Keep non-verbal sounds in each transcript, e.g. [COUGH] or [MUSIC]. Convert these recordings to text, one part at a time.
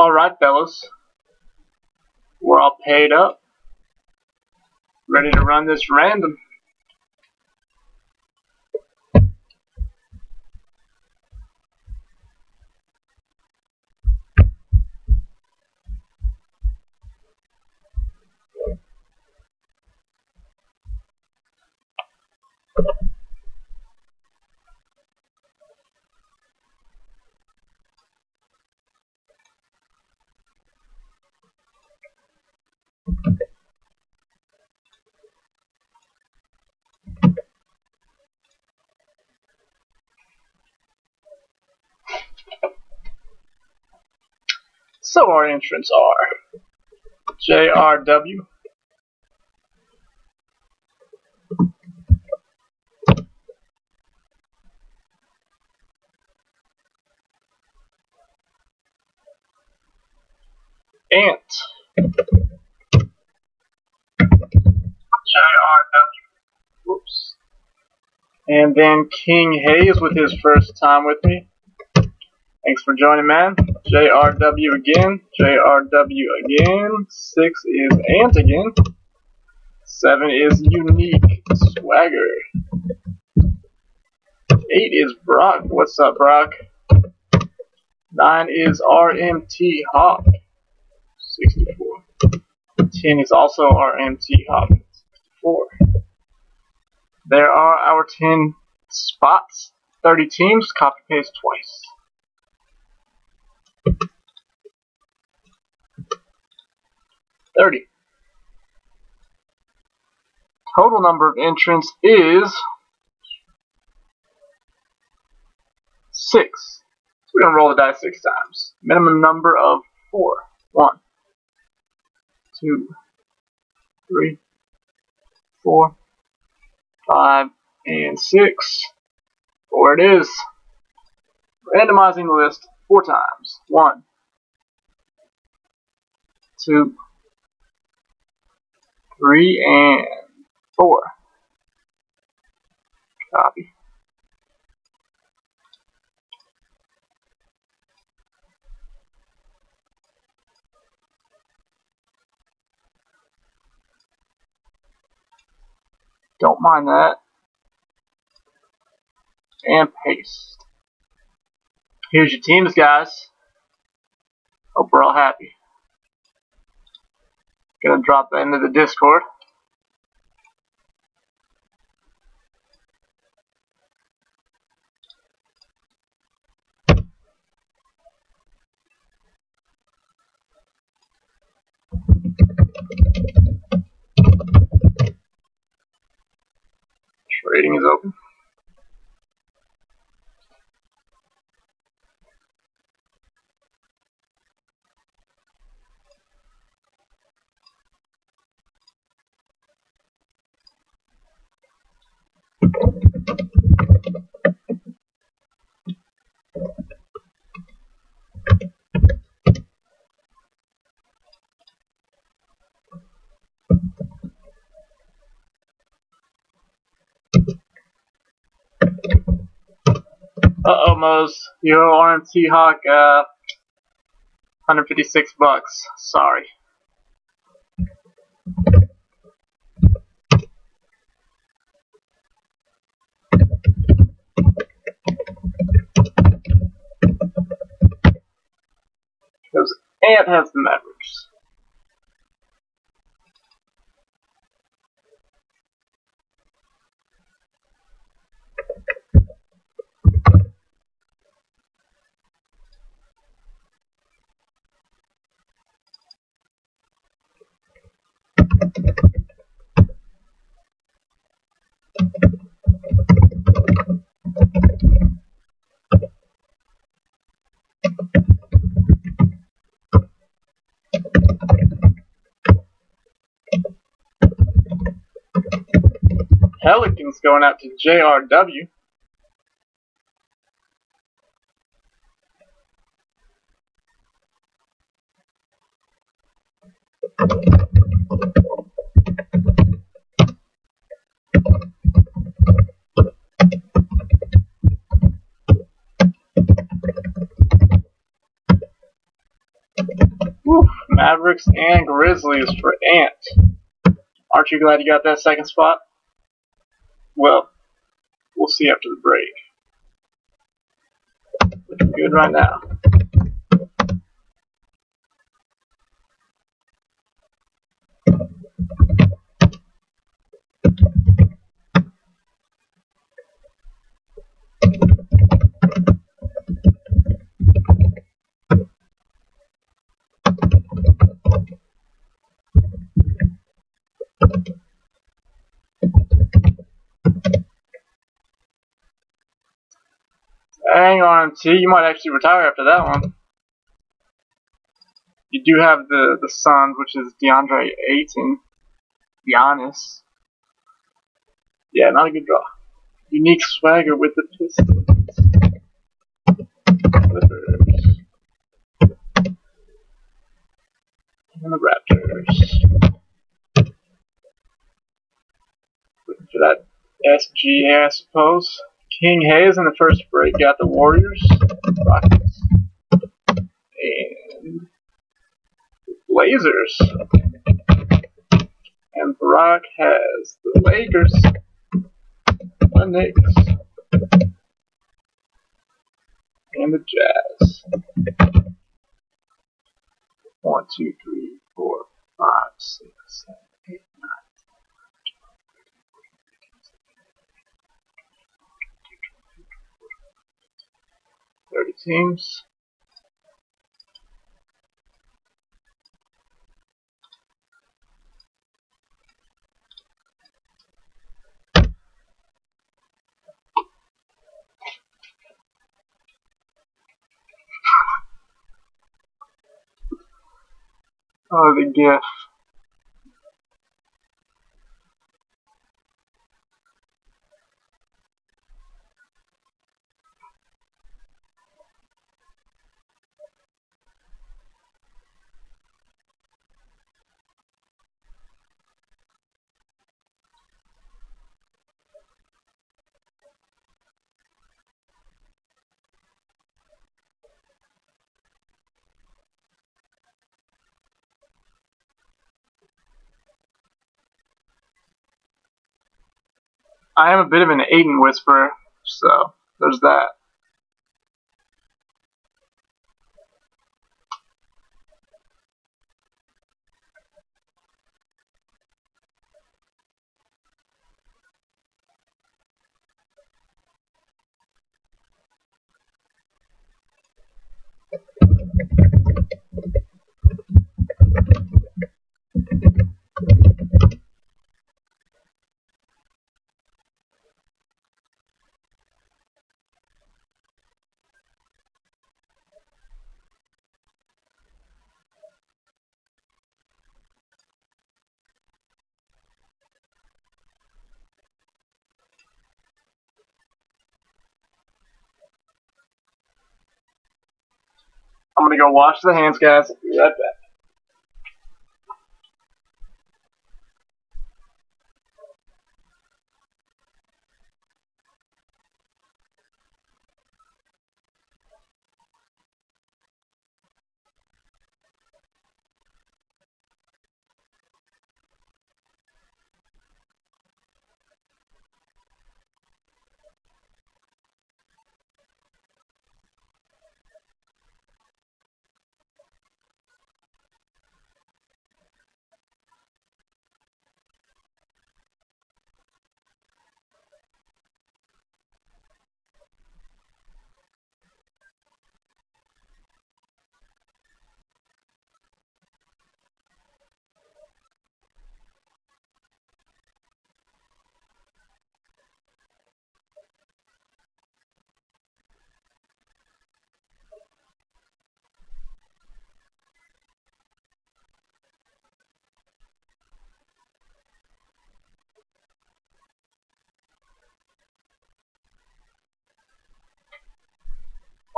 Alright, fellas. We're all paid up. Ready to run this random. Our entrants are. JRW, Ant, JRW, whoops, and then King Hayes with his first time with me. Thanks for joining, man. JRW again. JRW again. Six is Ant again. Seven is Unique Swagger. Eight is Brock. What's up, Brock? Nine is RMT Hop. 64. Ten is also RMT Hop. 64. There are our 10 spots. 30 teams. Copy paste twice. Thirty. Total number of entrants is six. So we're gonna roll the dice six times. Minimum number of four. One, two, three, four, five, and six. Four it is. Randomizing the list four times. One, two, three, and four. Copy. Don't mind that. And paste. Here's your teams, guys. Hope we're all happy. Gonna drop that into the Discord. Trading is open. Uh oh, Mo's. Your RMT Hawk, uh, 156 bucks. Sorry. Because Ant has the members. Pelicans going out to JRW. Mavericks and Grizzlies for Ant. Aren't you glad you got that second spot? Well, we'll see after the break. Looking good right now. Hang on, T. You might actually retire after that one. You do have the the Suns, which is DeAndre Ayton, Giannis. Yeah, not a good draw. Unique swagger with the Pistons. Clippers. And the Raptors. Looking for that SGA, I suppose. King Hayes in the first break got the Warriors, Rockets, and Blazers. And Brock has the Lakers, the Knicks, and the Jazz. One, two, three, four, five, six, seven, 30 teams. Oh, the GIF. I am a bit of an Aiden whisperer, so there's that. I'm gonna go wash the hands, guys. Be right back.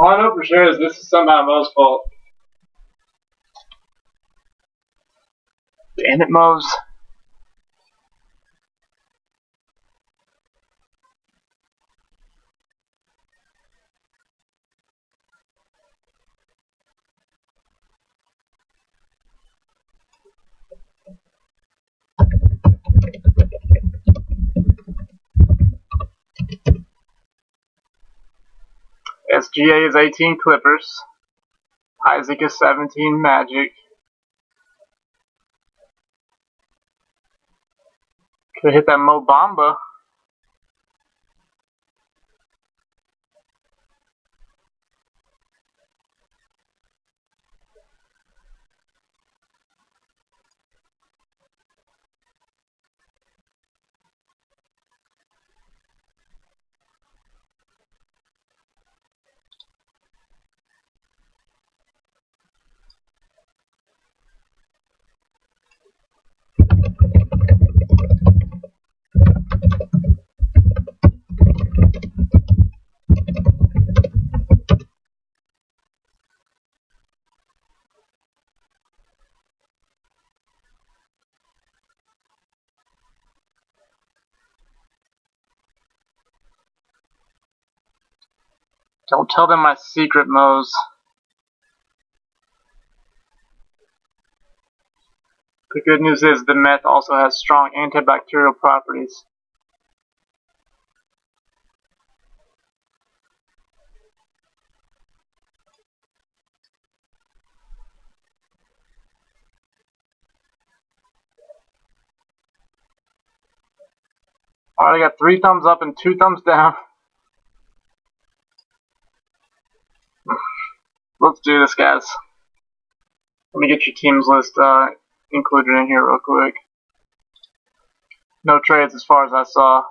All I know for sure is this is somehow Mo's fault. Damn it, Mose. SGA is 18 Clippers. Isaac is 17 Magic. Could hit that Mo Don't tell them my secret, Mose. The good news is the meth also has strong antibacterial properties. Alright, I got three thumbs up and two thumbs down. [LAUGHS] Let's do this, guys. Let me get your teams list uh, included in here real quick. No trades as far as I saw.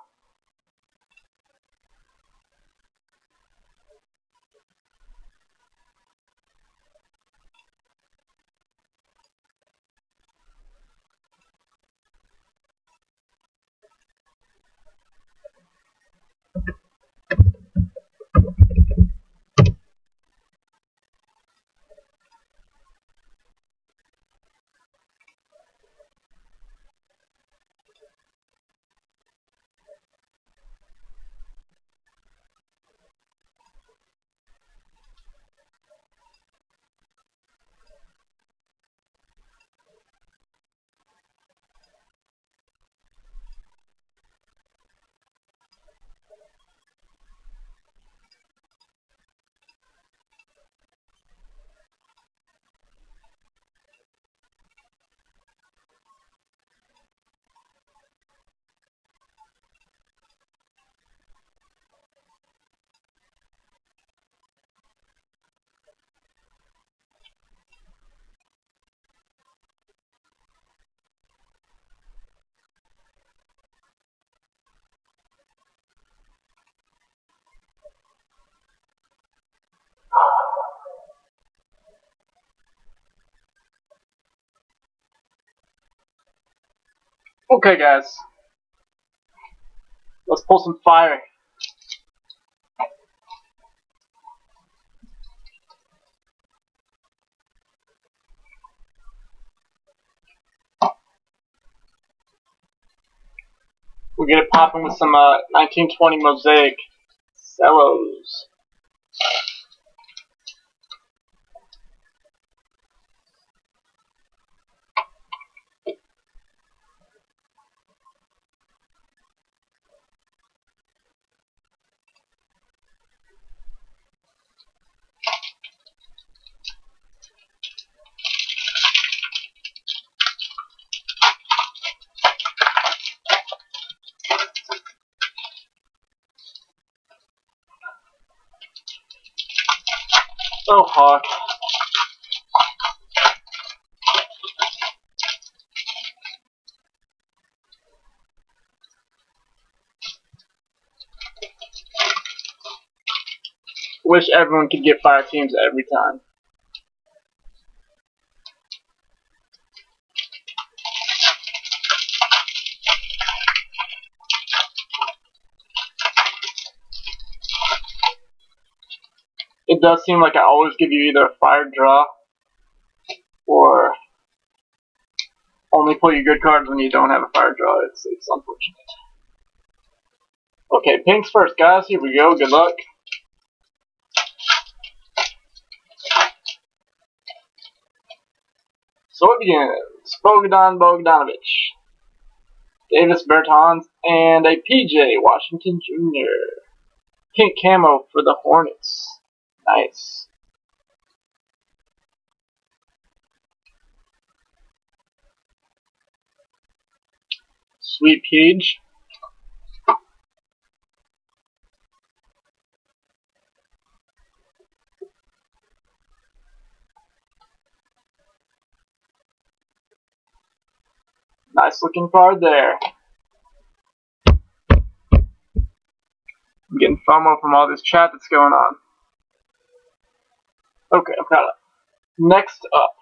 Okay, guys. Let's pull some fire. We're gonna pop popping with some uh, 1920 mosaic cellos. Wish everyone could get five teams every time. it does seem like I always give you either a fire draw or only pull your good cards when you don't have a fire draw. It's, it's unfortunate. Okay, pinks first, guys. Here we go. Good luck. So it begins. Bogdan Bogdanovich, Davis Bertans, and a PJ Washington Jr. Pink camo for the Hornets. Nice. Sweet Peach. Nice looking card there. I'm getting FOMO from all this chat that's going on. Okay, I'm caught up. Next up.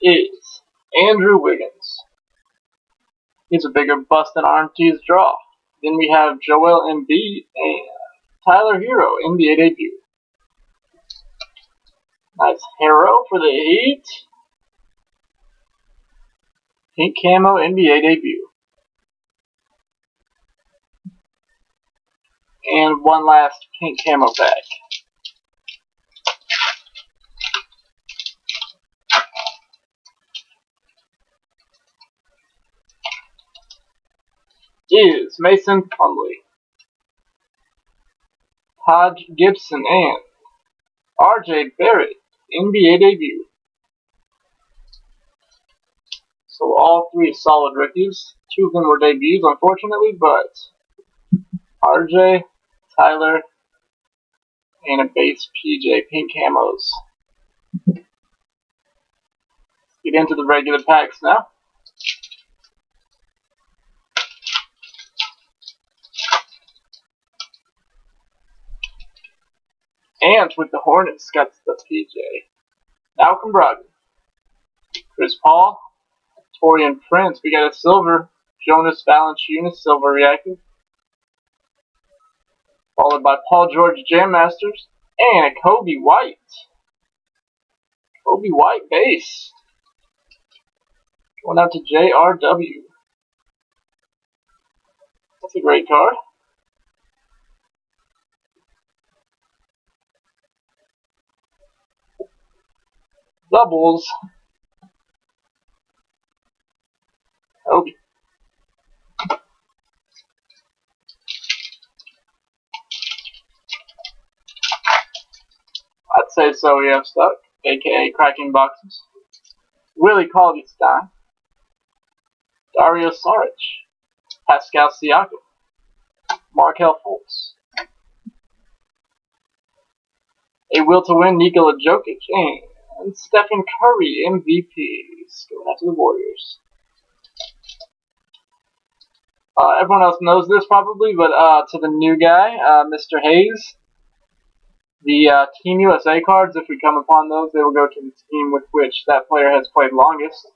Is Andrew Wiggins. He's a bigger bust than RMT's draw. Then we have Joel Embiid and Tyler Herro, NBA debut. Nice Herro for the Heat. Pink Camo NBA debut. And one last pink camo pack. Is Mason Plumlee, Taj Gibson, and RJ Barrett NBA debut. So all three solid rookies. Two of them were debuts, unfortunately, but RJ, Tyler, and a base PJ pink camos. Get into the regular packs now. And with the Hornets got the PJ. Malcolm Brogdon. Chris Paul. Taurean Prince. We got a silver. Jonas Valanciunas, silver reactive. Followed by Paul George Jam Masters. And a Coby White. Coby White base. Going out to JRW. That's a great card. Doubles. Okay. I'd say so we have stuck, aka cracking boxes. Willie Cauley Stein. Dario Saric. Pascal Siakam. Markelle Fultz. A will to win Nikola Jokic and and Stephen Curry, MVPs, going out to the Warriors. Uh, everyone else knows this probably, but uh, to the new guy, uh, Mr. Hayes, the uh, Team USA cards, if we come upon those, they will go to the team with which that player has played longest.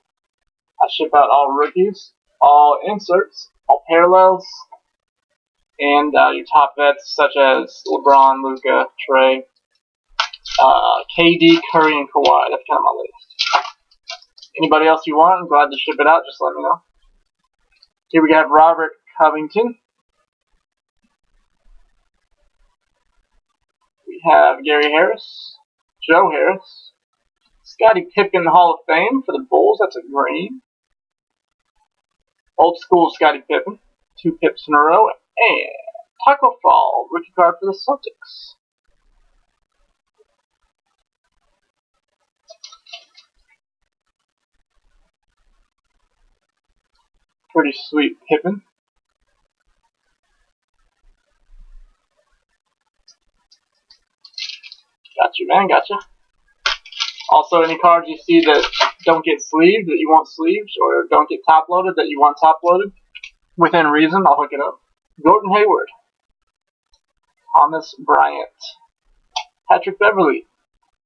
I ship out all rookies, all inserts, all parallels, and uh, your top vets such as LeBron, Luka, Trae, uh, KD, Curry, and Kawhi. That's kind of my list. Anybody else you want? I'm glad to ship it out. Just let me know. Here we have Robert Covington. We have Gary Harris, Joe Harris, Scottie Pippen Hall of Fame for the Bulls. That's a green. Old school Scottie Pippen, two pips in a row, and Tacko Fall, rookie card for the Celtics. Pretty sweet Pippen. Gotcha, man, gotcha. Also, any cards you see that don't get sleeved, that you want sleeves, or don't get top loaded, that you want top loaded, within reason, I'll hook it up. Gordon Hayward. Thomas Bryant. Patrick Beverley.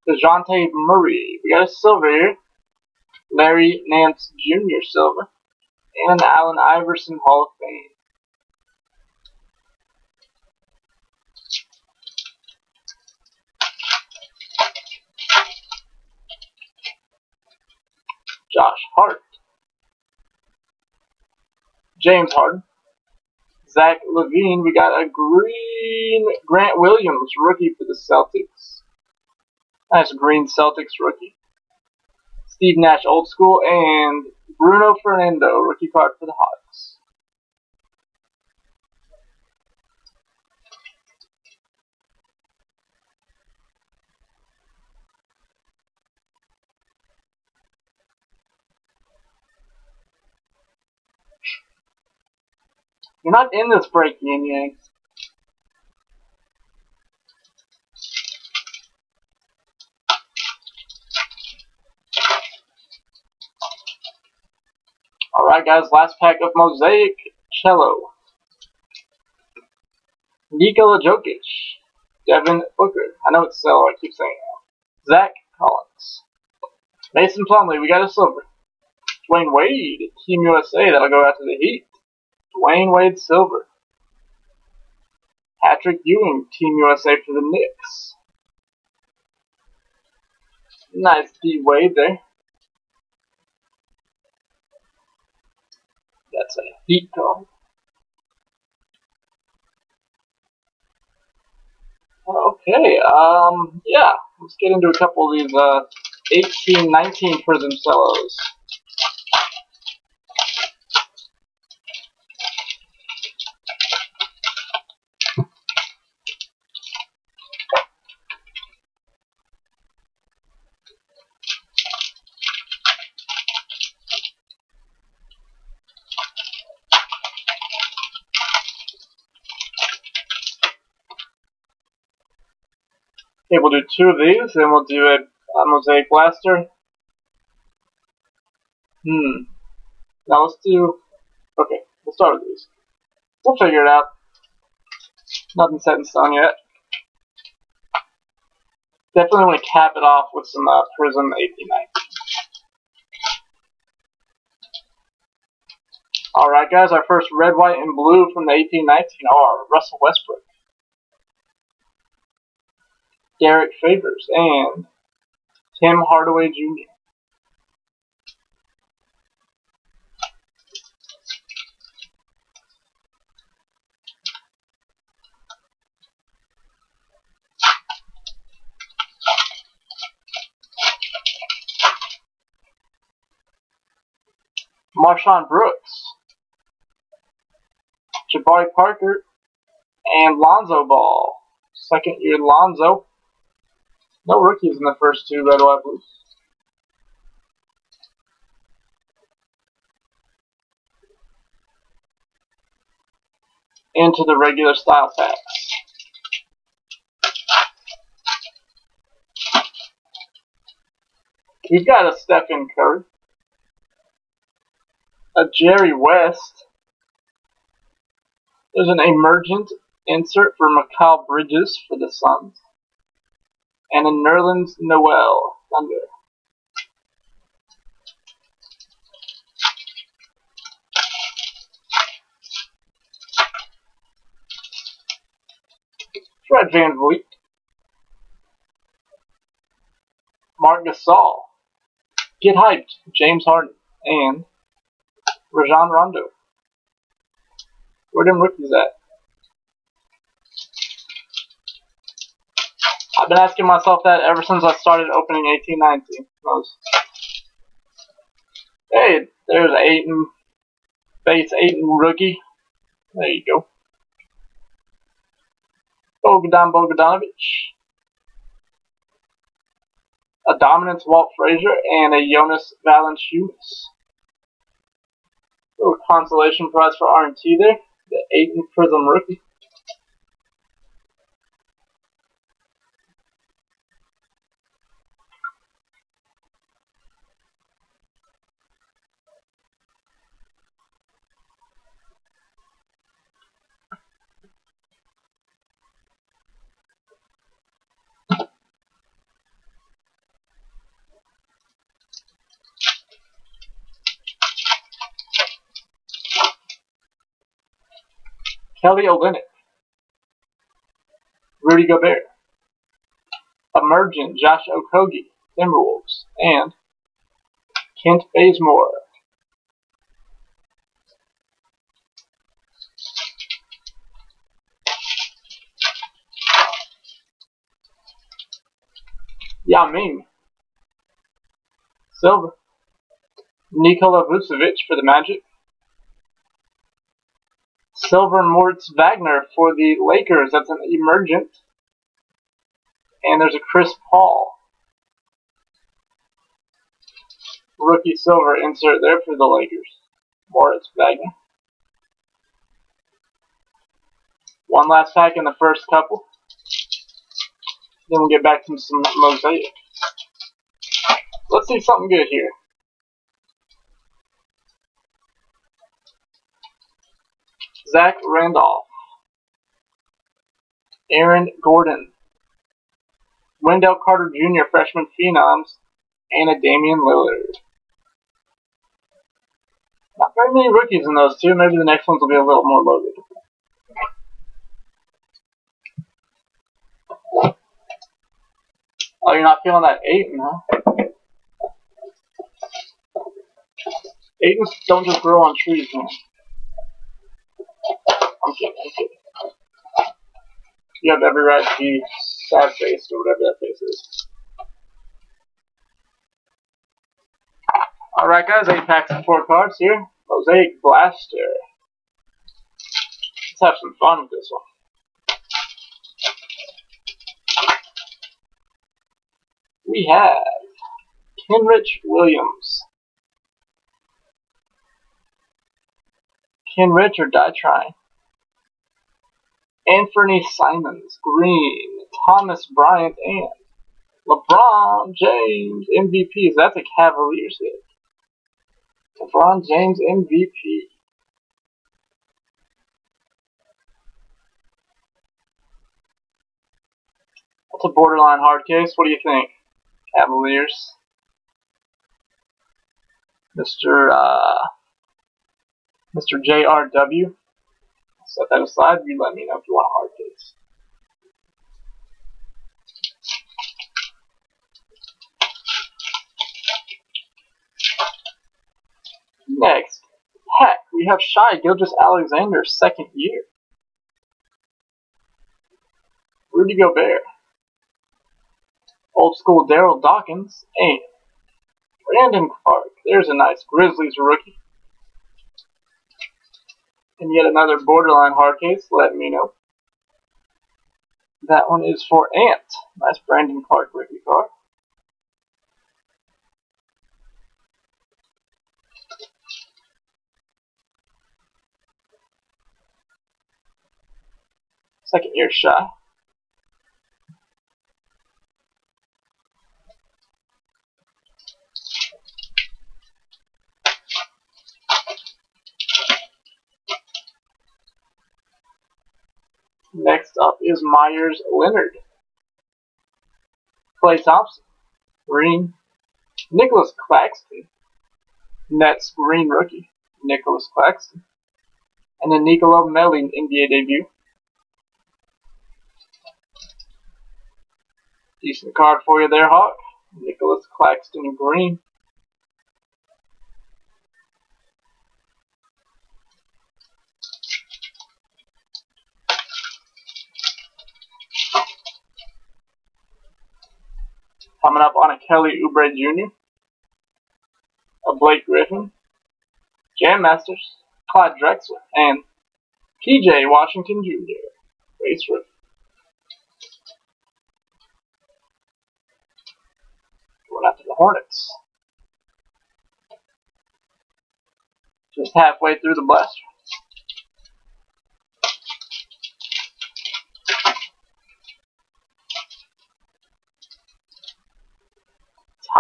DeJounte Murray. We got a silver here. Larry Nance Jr. silver and Allen Iverson Hall of Fame. Josh Hart. James Harden. Zach LaVine. We got a green Grant Williams rookie for the Celtics. Nice green Celtics rookie. Steve Nash old school and Bruno Fernando, rookie card for the Hawks. You're not in this break, Yin Yanks. Alright guys, last pack of Mosaic Cello. Nikola Jokic. Devin Booker. I know it's Cello, I keep saying that. Zach Collins. Mason Plumlee, we got a silver. Dwyane Wade, Team USA, that'll go out to the Heat. Dwyane Wade silver. Patrick Ewing, Team USA for the Knicks. Nice D Wade there. That's a heat card. Okay, um, yeah, let's get into a couple of these, uh, 18, 19 Prism Cellos. Okay, we'll do two of these, then we'll do a, a Mosaic Blaster. Hmm. Now let's do... Okay, we'll start with these. We'll figure it out. Nothing set in stone yet. Definitely want to cap it off with some uh, Prism AP9. Alright guys, our first red, white, and blue from the AP19 are Russell Westbrook. Derrick Favors, and Tim Hardaway Jr. MarShon Brooks, Jabari Parker, and Lonzo Ball. Second year Lonzo. No rookies in the first two Red, White, Blues. Into the regular style packs. We've got a Stephen Curry. A Jerry West. There's an emergent insert for Mikal Bridges for the Suns and a Nerlens Noel Thunder. Fred VanVleet. Marc Gasol. Get hyped, James Harden. And Rajon Rondo. Where them rookies at? I've been asking myself that ever since I started opening 1819. Hey, there's Ayton, base Ayton rookie. There you go. Bogdan Bogdanovic. A Dominance Walt Frazier and a Jonas Valanciunas. Little consolation prize for RMT there. The Ayton Prism rookie. Kelly Olynyk, Rudy Gobert, Emergent Josh Okogie, Timberwolves, and Kent Bazemore. Yao Ming, Silver, Nikola Vucevic for the Magic, Silver Moritz Wagner for the Lakers. That's an emergent. And there's a Chris Paul. Rookie silver insert there for the Lakers. Moritz Wagner. One last pack in the first couple. Then we'll get back to some mosaic. Let's see something good here. Zach Randolph. Aaron Gordon. Wendell Carter Jr. freshman phenoms. And a Damian Lillard. Not very many rookies in those two. Maybe the next ones will be a little more loaded. Oh, you're not feeling that Ayton, huh? Ayton's don't just grow on trees, man. I'm kidding, I'm kidding. You have every right to be sad faced or whatever that face is. Alright guys, 8 packs of 4 cards here. Mosaic Blaster. Let's have some fun with this one. We have Kenrich Williams. Kenrich or Die Trying. Anthony Simons, Green, Thomas Bryant, and LeBron James MVP. That's a Cavaliers hit. LeBron James MVP. That's a borderline hard case. What do you think? Cavaliers. Mr. Uh, Mr. JRW. Set that aside. You let me know if you want a hard case. Next, heck, we have Shai Gilgeous-Alexander's second year. Rudy Gobert. Old school Darryl Dawkins. And Brandon Clarke. There's a nice Grizzlies rookie. And yet another borderline hard case, let me know. That one is for Ant. Nice Brandon Clarke rookie card. second year Shai. Next up is Meyers Leonard. Klay Thompson. Green. Nicholas Claxton. Nets Green rookie. Nicholas Claxton. And then Nicolo Melli NBA debut. Decent card for you there, Hawk. Nicholas Claxton Green. Coming up on a Kelly Oubre Jr., a Blake Griffin, Jam Masters, Clyde Drexler, and PJ Washington Jr. Base rookie. Going after the Hornets. Just halfway through the blaster.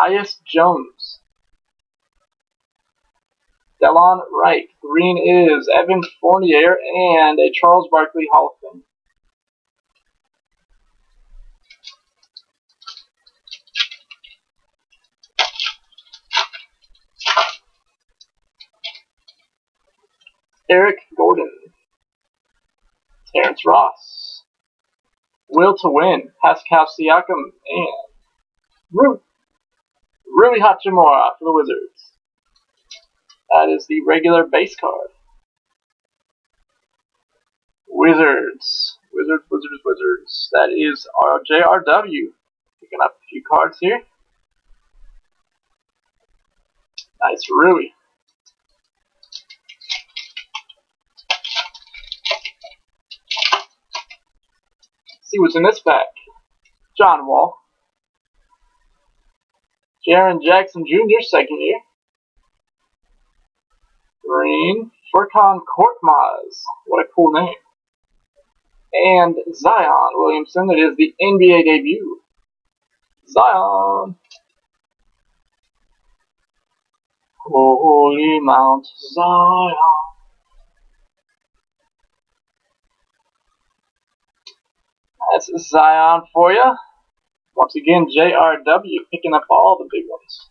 Tyus Jones. Delon Wright. Green is Evan Fournier and a Charles Barkley Hall of Fame. Eric Gordon, Terrence Ross, Will to Win, Pascal Siakam, and Ru Rui Hachimura for the Wizards. That is the regular base card. Wizards. Wizards, Wizards, Wizards. That is our JRW. Picking up a few cards here. Nice Rui. see what's in this pack. John Wall. Jaren Jackson Jr., second year. Green. Furkan Korkmaz. What a cool name. and Zion Williamson. It is the NBA debut. Zion. Holy Mount Zion. That's Zion for you. Once again, JRW picking up all the big ones.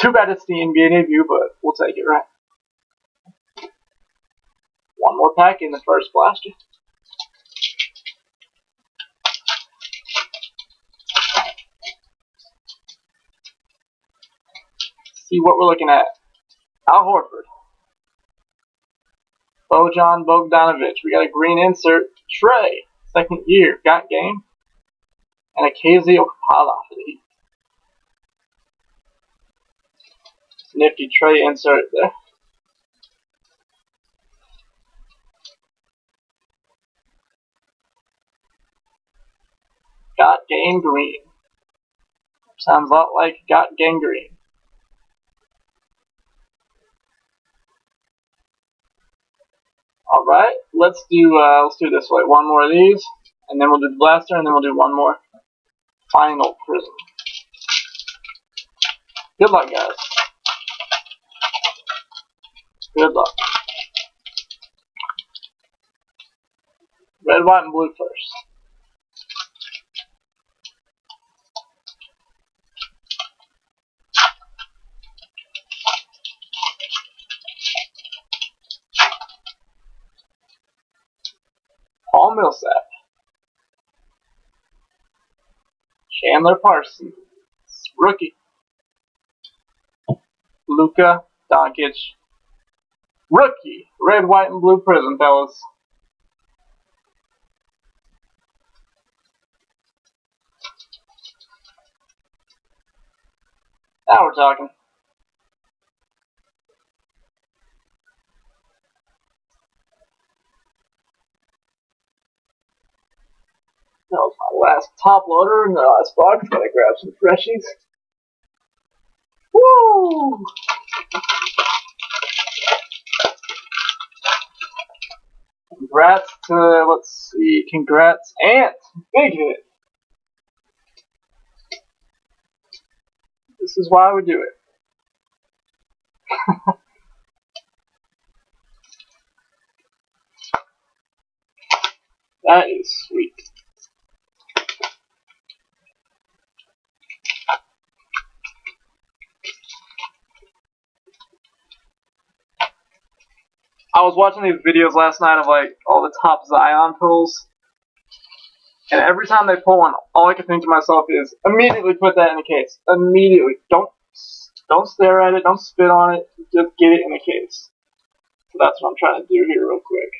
Too bad it's the NBA debut, but we'll take it, right? One more pack in the first blaster. See what we're looking at. Al Horford. Bojan Bogdanovic. We got a green insert. Trae. Second year. Got game. And a KZ Okpala for the Heat. Nifty Trae insert there. Got gangrene. Sounds a lot like got gangrene. Alright, let's do uh, let's do this way. One more of these, and then we'll do the blaster, and then we'll do one more final prism. Good luck, guys. Good luck. Red, white, and blue first. Paul Millsap. Chandler Parsons. Rookie. Luka Doncic. Rookie. Red, white, and blue prism, fellas. Now we're talking. That was my last top loader in the last box. Gotta grab some freshies. Woo! Congrats to, let's see, congrats, Ant! Big hit! This is why we do it. [LAUGHS] that is sweet. I was watching these videos last night of like all the top Zion pulls, and every time they pull one, all I can think to myself is immediately put that in the case. Immediately, don't don't stare at it, don't spit on it, just get it in the case. So that's what I'm trying to do here, real quick.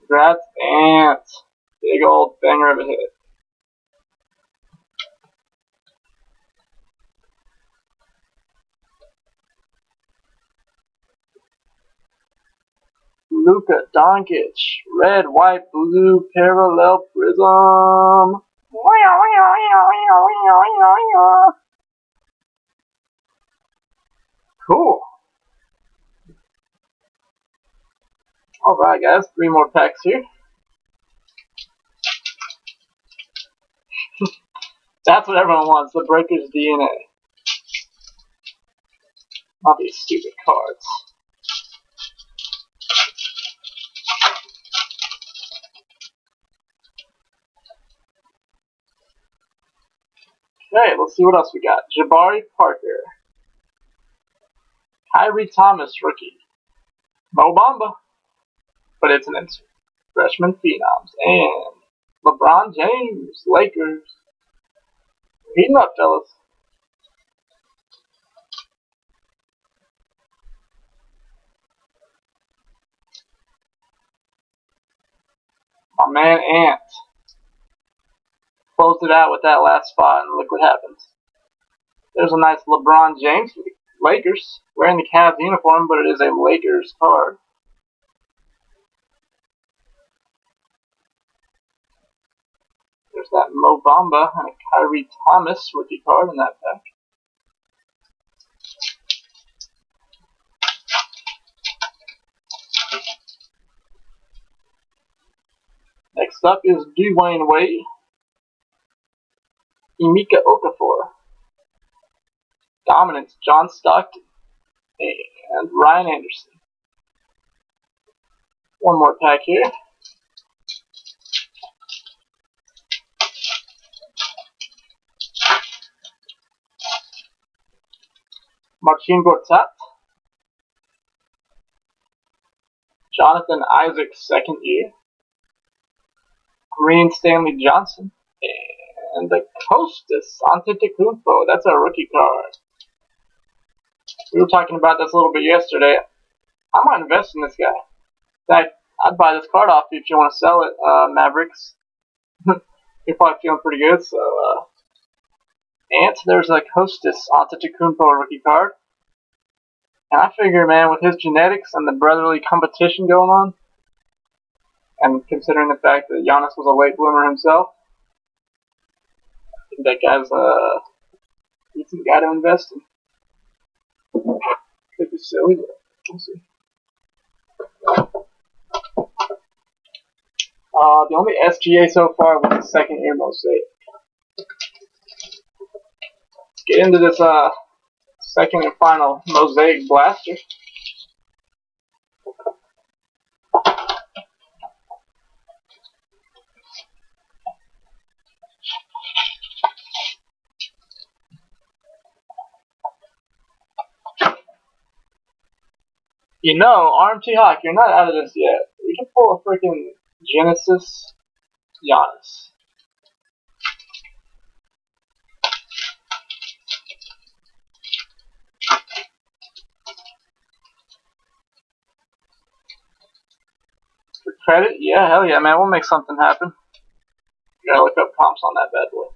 Congrats, Ant. Big old banger of a hit. Luka Doncic, red, white, blue, parallel prism. Cool. Alright guys, three more packs here. [LAUGHS] That's what everyone wants, the Breaker's DNA. Not these stupid cards. Okay, let's see what else we got. Jabari Parker. Khyri Thomas, rookie. Mo Bamba. But it's an insert. Freshman Phenoms. And LeBron James, Lakers. Heating up, fellas. My man Ant closed it out with that last spot, and look what happens. There's a nice LeBron James for the Lakers, wearing the Cavs uniform, but it is a Lakers card. There's that Mo Bamba and a Khyri Thomas rookie card in that pack. Next up is Dwyane Wade, Emeka Okafor, Dominance John Stockton, and Ryan Anderson. One more pack here. Marcin Gortat, Jonathan Isaac, second year, Green Stanley Johnson, and the Kostas Antetokounmpo. That's a rookie card. We were talking about this a little bit yesterday. I might invest in this guy. In fact, I'd buy this card off you if you want to sell it, uh, Mavericks. [LAUGHS] You're probably feeling pretty good, so, uh, and there's a Kostas Antetokounmpo rookie card. And I figure, man, with his genetics and the brotherly competition going on, and considering the fact that Giannis was a late bloomer himself, that guy's a decent guy to invest in. Could be silly, we'll see. Uh, the only SGA so far was the second year mosaic. Let's get into this uh, second and final mosaic blaster. You know, RMT Hawk, you're not out of this yet. We can pull a freaking Genesis Giannis. For credit? Yeah, hell yeah, man. We'll make something happen. gotta look up comps on that bad boy.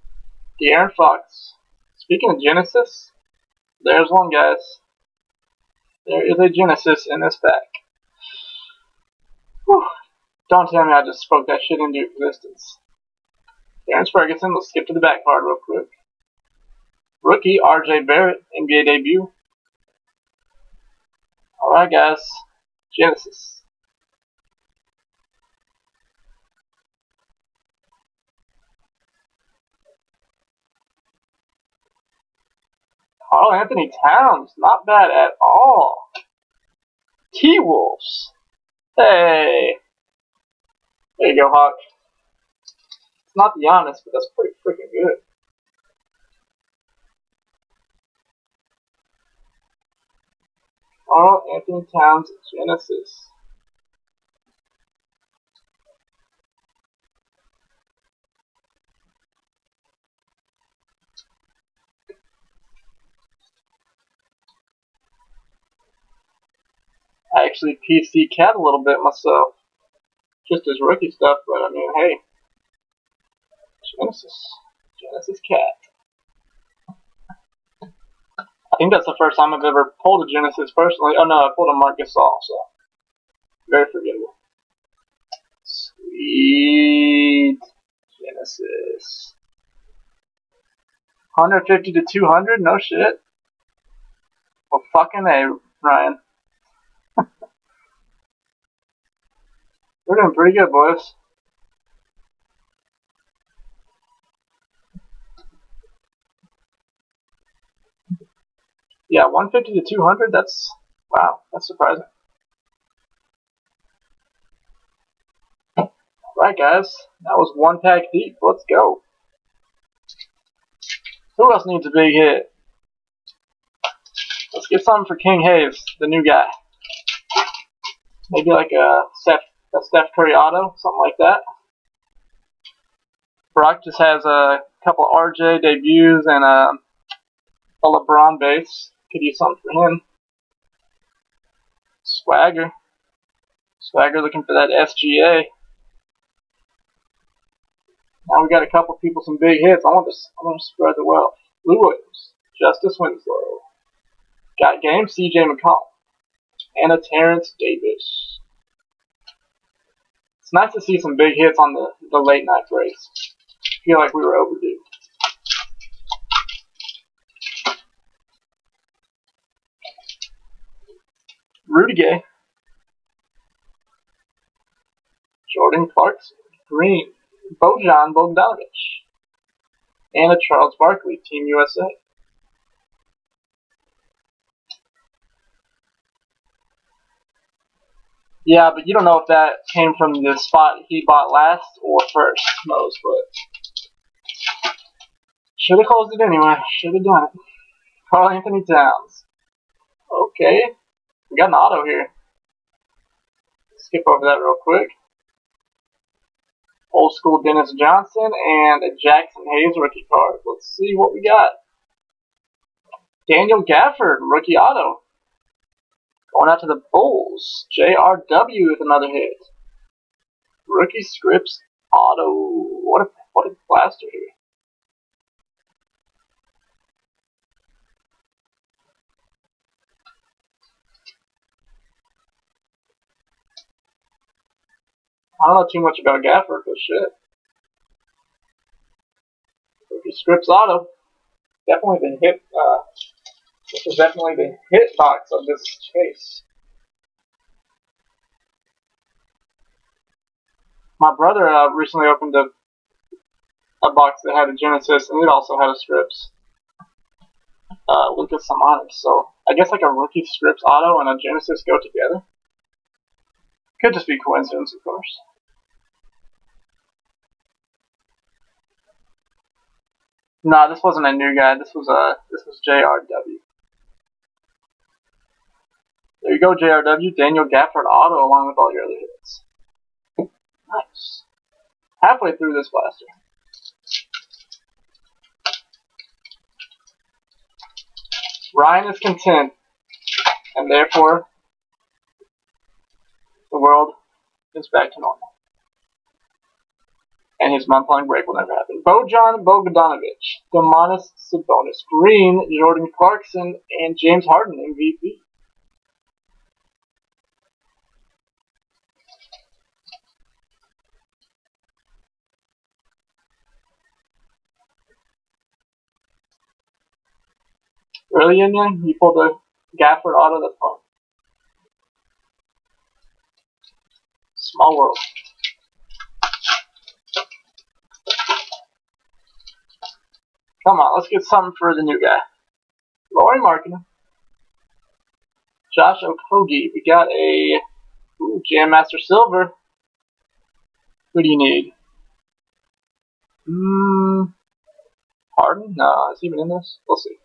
De'Aaron Fox. Speaking of Genesis, there's one, guys. There is a Genesis in this pack. Whew. Don't tell me I just spoke that shit into existence. Terrance Ferguson, let's skip to the back card real quick. Rookie, RJ Barrett, NBA debut. Alright guys, Genesis. Karl-Anthony Towns, not bad at all. T-Wolves. Hey. There you go, Hawk. It's not the Giannis, but that's pretty freaking good. Karl-Anthony Towns Genesis. I actually PC KAT a little bit myself. Just as rookie stuff, but I mean, hey. Genesis. Genesis KAT. I think that's the first time I've ever pulled a Genesis personally. Oh no, I pulled a Marcus Gasol, so. Very forgettable. Sweet. Genesis. 150 to 200? No shit. Well, fucking A, Ryan. We're doing pretty good, boys. Yeah, 150 to 200, that's, wow, that's surprising. Alright guys, that was one pack deep, let's go. Who else needs a big hit? Let's get something for King Hayes, the new guy. Maybe like a Seth a Steph Curry auto, something like that. Brock just has a couple RJ debuts and a, a LeBron base. Could use something for him. Swagger. Swagger looking for that SGA. Now we got a couple people some big hits. I want to I want to spread the wealth. Lou Williams, Justice Winslow, got game CJ McCollum, and a Terence Davis. It's nice to see some big hits on the, the late night race. I feel like we were overdue. Rudy Gay. Jordan Clarkson. Green. Bojan Bogdanovic. And a Charles Barkley, Team USA. Yeah, but you don't know if that came from the spot he bought last or first, most, but should have closed it anyway. Should have done it. Karl-Anthony Towns. Okay, we got an auto here. Skip over that real quick. Old school Dennis Johnson and a Jaxson Hayes rookie card. Let's see what we got. Daniel Gafford, rookie auto. Going out to the Bulls. JRW with another hit. Rookie scripts auto. What a what a blaster here. I don't know too much about Gafford, but shit. Rookie scripts auto. Definitely been hit uh, this is definitely the hitbox of this case. My brother uh, recently opened a, a box that had a Genesis and it also had a Scripts. Uh, Luka Samanic. So I guess like a rookie Scripts auto and a Genesis go together. Could just be coincidence, of course. No, this wasn't a new guy. This was a uh, this was JRW. There you go, JRW. Daniel Gafford auto along with all your other hits. Nice. Halfway through this blaster. Ryan is content, and therefore the world is back to normal. And his month-long break will never happen. Bojan Bogdanovic, Domantas Sabonis, Green, Jordan Clarkson, and James Harden MVP. Really, Indian? You pulled a Gafford auto? That's fine. Small world. Come on, let's get something for the new guy. Lauri Markkanen. Josh Okogie. We got a ooh, Jam Master Silver. Who do you need? Hmm. Harden? No, is he even in this? We'll see.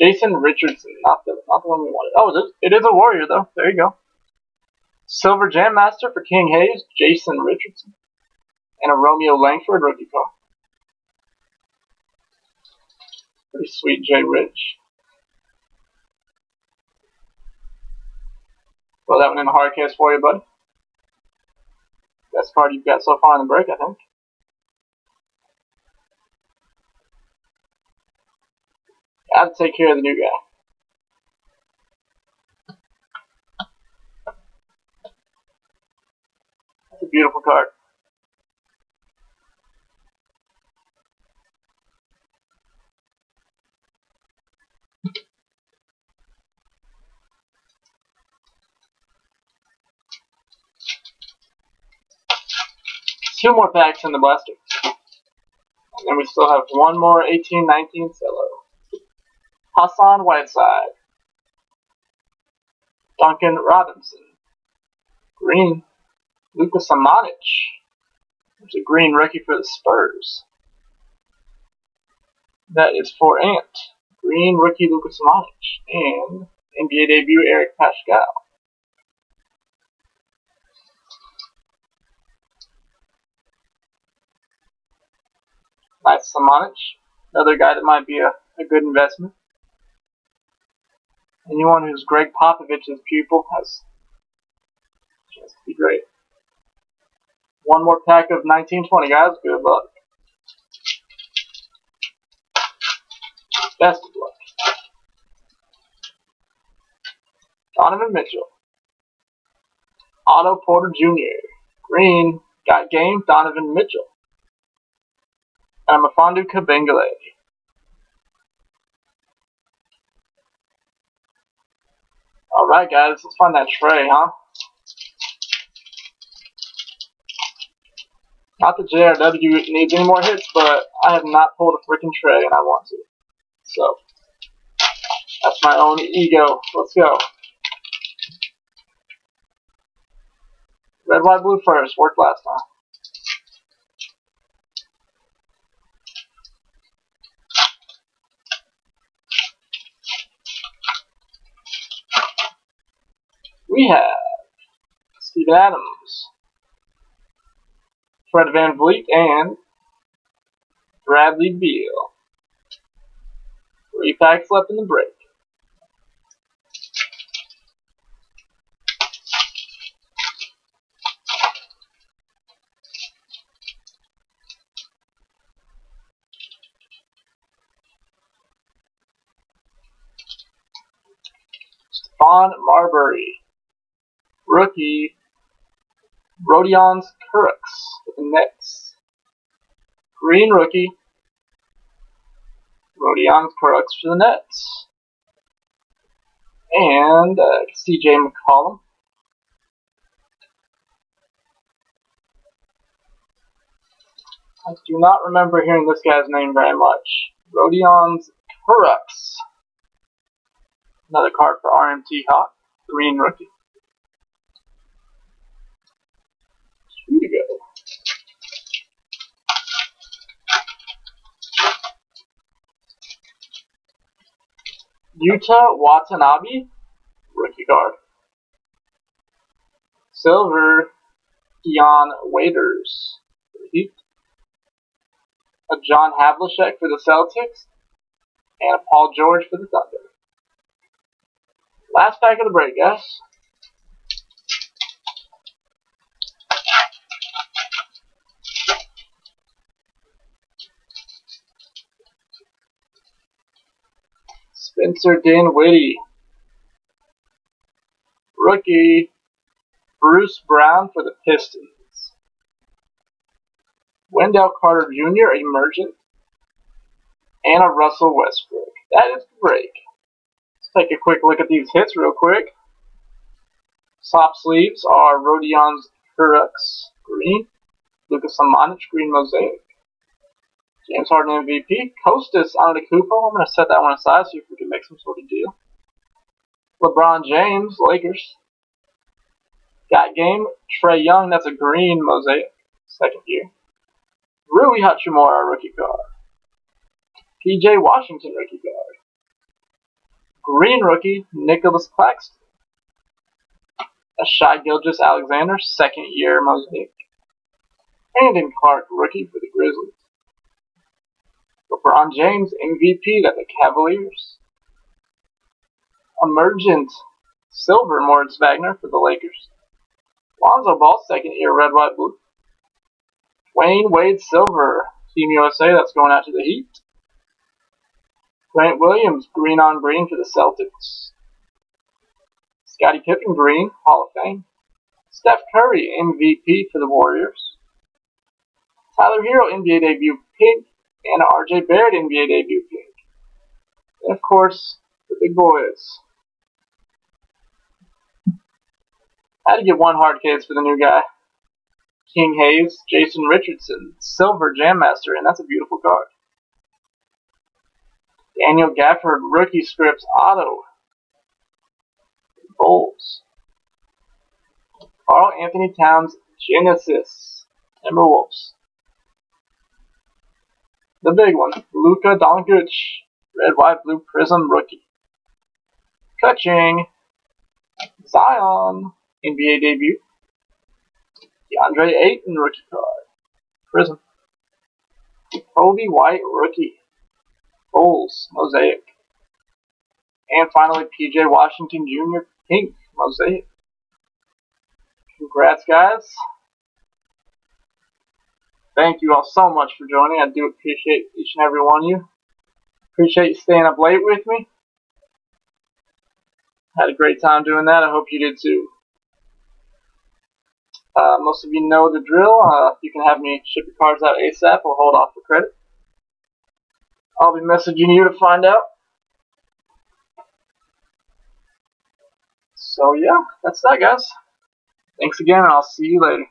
Jason Richardson, not the not the one we wanted. Oh, it is, it is a warrior though. There you go. Silver Jam Master for King Hayes, Jason Richardson, and a Romeo Langford rookie card. Pretty sweet, Jay Rich. Throw that one in the hard case for you, bud. Best card you've got so far in the break, I think. I have to take care of the new guy. That's a beautiful card. Two more packs in the blaster. And then we still have one more 18-19 cello. Hassan Whiteside, Duncan Robinson, green, Luka Samanic, there's a green rookie for the Spurs. That is for Ant, green rookie Luka Samanic, and NBA debut Eric Paschall. Nice Samanic, another guy that might be a, a good investment. Anyone who's Gregg Popovich's pupil has chance to be great. One more pack of 1920, guys. Good luck. Best of luck. Donovan Mitchell. Otto Porter Jr. Green. Got game. Donovan Mitchell. And I'm a Alright guys, let's find that Trae, huh? Not that JRW needs any more hits, but I have not pulled a freaking Trae and I want to. So, that's my own ego. Let's go. Red, white, blue first. Worked last time. We have Steven Adams, Fred VanVleet, and Bradley Beal. Three packs left in the break. Stephon Marbury. Rookie. Rodions Kurucs with the Knicks. Green rookie. Rodions Kurucs for the Nets. And uh, CJ McCollum. I do not remember hearing this guy's name very much. Rodions Kurucs. Another card for RMT Hawk. Green rookie. Two to go. Yuta Watanabe. Rookie card. Silver. Dion Waiters. A John Havlicek for the Celtics. And a Paul George for the Thunder. Last pack of the break, guys. Spencer Dinwiddie. Rookie. Bruce Brown for the Pistons. Wendell Carter Jr., Emergent. And a Russell Westbrook. That is the break Let's take a quick look at these hits real quick. Soft sleeves are Rodion's Kurucs green, Luka Samanic green mosaic, James Harden MVP, Kostas Antetokounmpo. I'm going to set that one aside so if we can make some sort of deal. LeBron James, Lakers. Got game, Trae Young, that's a green mosaic, second year. Rui Hachimura, rookie card. PJ Washington, rookie card. Green rookie, Nicholas Claxton. A Shai Gilgeous-Alexander, second year Mosaic. Brandon Clarke, rookie for the Grizzlies. LeBron James, MVP at the Cavaliers. Emergent, silver Moritz Wagner for the Lakers. Lonzo Ball, second year red, white, blue. Dwyane Wade, silver, Team USA, that's going out to the Heat. Grant Williams, green on green for the Celtics. Scottie Pippen, green, Hall of Fame. Steph Curry, MVP for the Warriors. Tyler Herro, NBA debut, pink. And RJ Barrett, NBA debut, pink. And of course, the big boys. Had to get one hard case for the new guy. King Hayes, Jason Richardson, Silver Jam Master, and that's a beautiful card. Daniel Gafford, rookie scripts, auto. Bulls. Karl-Anthony Towns, Genesis. Timberwolves. The big one, Luka Doncic, red, white, blue prism rookie. Kaching. Zion, NBA debut. DeAndre Ayton rookie card. Prism. Coby White rookie. Bulls, Mosaic. And finally, PJ Washington Jr. Pink, Mosaic. Congrats, guys. Thank you all so much for joining. I do appreciate each and every one of you. Appreciate you staying up late with me. Had a great time doing that. I hope you did too. Uh, most of you know the drill. Uh, you can have me ship your cards out ASAP or hold off for credit. I'll be messaging you to find out. So yeah, that's that guys. Thanks again and I'll see you later.